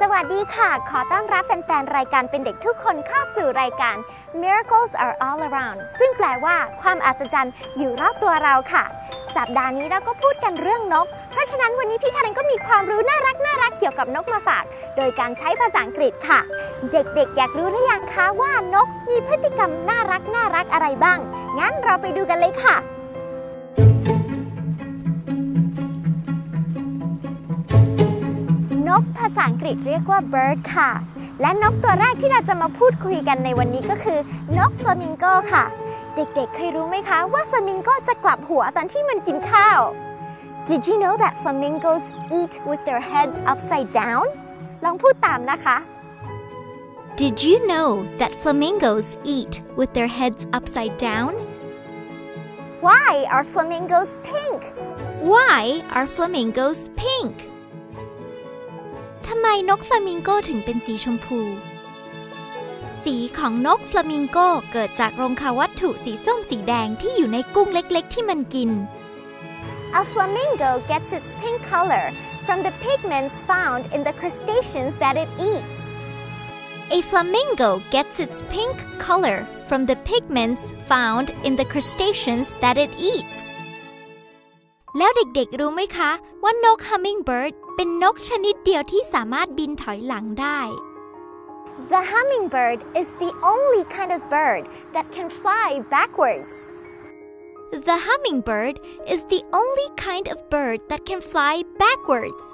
สวัสดีค่ะ ขอต้อนรับแฟนๆ รายการเป็นเด็กทุกคนเข้าสู่รายการ Miracles are all around ซึ่งแปลว่าความอัศจรรย์อยู่รอบตัวเราค่ะ สัปดาห์นี้เราก็พูดกันเรื่องนก เพราะฉะนั้นวันนี้พี่คารินก็มีความรู้น่ารักน่ารักเกี่ยวกับนกมาฝาก โดยการใช้ภาษาอังกฤษค่ะ เด็กๆ อยากรู้หรือยังคะว่านกมีพฤติกรรมน่ารักน่ารักอะไรบ้าง งั้นเราไปดูกันเลยค่ะ กภาษาอังกฤษเรียกว่า bird ค่ะ และนกตัวแรกที่เราจะมาพูดคุยกันในวันนี้ก็คือนกฟลามิงโกค่ะ เด็กๆ เคยรู้ไหมคะว่าฟลามิงโกจะกลับหัวตอนที่มันกินข้าว Did you know that flamingos eat with their heads upside down ลองพูดตามนะคะ Did you know that flamingos eat with their heads upside down? Why are flamingos pink Why are flamingos pink? ทำไมนกฟลามิงโกถึงเป็นสีชมพู สีของนกฟลามิงโกเกิดจากโรงคาวัตถุสีส้มสีแดงที่อยู่ในกุ้งเล็กๆ ที่มันกิน A flamingo gets its pink color from the pigments found in the crustaceans that it eats A flamingo gets its pink color from the pigments found in the crustaceans that it eats. แล้วเด็กๆรู้ไหมคะ ว่านก hummingbird เป็นนกชนิดเดียวที่สามารถบินถอยหลังได้ The hummingbird is the only kind of bird that can fly backwards The hummingbird is the only kind of bird that can fly backwards.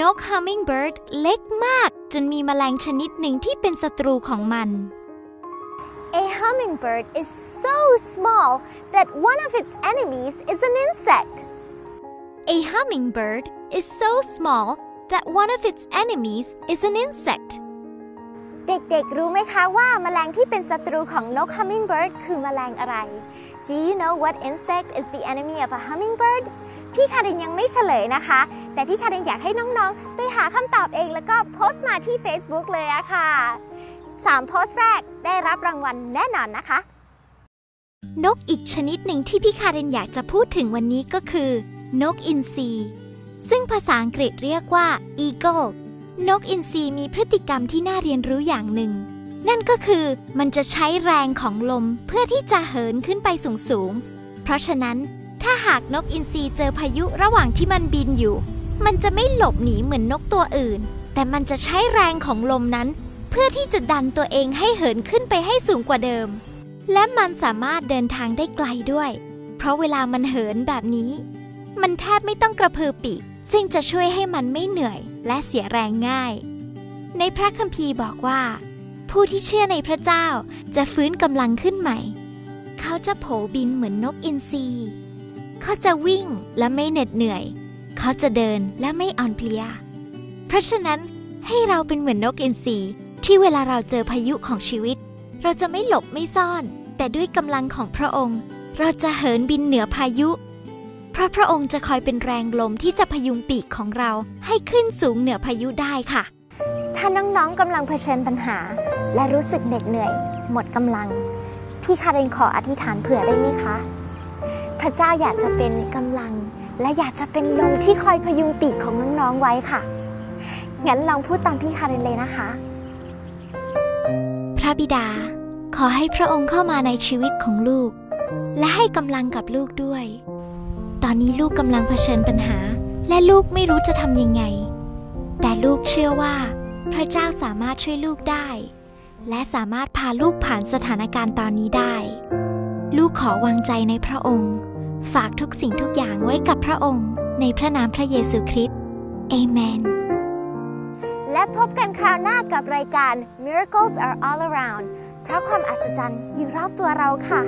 นก hummingbird เล็กมากจนมีแมลงชนิดหนึ่งที่เป็นศัตรูของมัน A hummingbird is so small that one of its enemies is an insect A hummingbird is so small that one of its enemies is an insect. เด็กๆ รู้ไหมคะว่าแมลงที่เป็นศัตรูของนก hummingbird คือแมลงอะไร Do you know what insect is the enemy of a hummingbird พี่คารินยังไม่เฉลยนะคะ แต่พี่คารินอยากให้น้องๆ ไปหาคำตอบเองแล้วก็โพสต์มาที่ Facebook เลยอะค่ะสามโพสต์แรกได้รับรางวัลแน่นอนนะคะ นกอีกชนิดหนึ่งที่พี่คารินอยากจะพูดถึงวันนี้ก็คือ นกอินทรีซึ่งภาษาอังกฤษเรียกว่า eagle นกอินทรีมีพฤติกรรมที่น่าเรียนรู้อย่างหนึ่ง นั่นก็คือมันจะใช้แรงของลมเพื่อที่จะเหินขึ้นไปสูงๆเพราะฉะนั้นถ้าหากนกอินทรีเจอพายุระหว่างที่มันบินอยู่ มันจะไม่หลบหนีเหมือนนกตัวอื่น แต่มันจะใช้แรงของลมนั้น เพื่อที่จะดันตัวเองให้เหินขึ้นไปให้สูงกว่าเดิม และมันสามารถเดินทางได้ไกลด้วย เพราะเวลามันเหินแบบนี้ มันแทบไม่ต้องกระพือปีกซึ่งจะช่วยให้มันไม่เหนื่อยและเสียแรงง่าย ในพระคัมภีร์บอกว่า ผู้ที่เชื่อในพระเจ้าจะฟื้นกำลังขึ้นใหม่ เขาจะโผบินเหมือนนกอินทรีเขาจะวิ่งและไม่เหน็ดเหนื่อย เขาจะเดินและไม่อ่อนเพลีย เพราะฉะนั้นให้เราเป็นเหมือนนกอินทรีที่เวลาเราเจอพายุของชีวิต เราจะไม่หลบไม่ซ่อน แต่ด้วยกำลังของพระองค์ เราจะเหินบินเหนือพายุ เพราะพระองค์จะคอยเป็นแรงลมที่จะพยุงปีกของเราให้ขึ้นสูงเหนือพายุได้ค่ะ ถ้าน้องๆกำลังเผชิญปัญหา และรู้สึกเหน็ดเหนื่อย หมดกำลัง พี่คารินขออธิษฐานเผื่อได้ไหมคะ พระเจ้าอยากจะเป็นกำลัง และอยากจะเป็นลมที่คอยพยุงปีกของน้องๆไว้ค่ะ งั้นลองพูดตามพี่คารินเลยนะคะ พระบิดา ขอให้พระองค์เข้ามาในชีวิตของลูก และให้กำลังกับลูกด้วยต อนนี้ลูกกำลังเผชิญปัญหา และลูกไม่รู้จะทำยังไง แต่ลูกเชื่อว่า พระเจ้าสามารถช่วยลูกได้ และสามารถพาลูกผ่านสถานการณ์ตอนนี้ได้ ลูกขอวางใจในพระองค์ ฝากทุกสิ่งทุกอย่างไว้กับพระองค์ ในพระนามพระเยซูคริสต์เอเมน และพบกันคราวหน้ากับรายการ Miracles are all around เพราะความอัศจรรย์อยู่รอบตัวเราค่ะ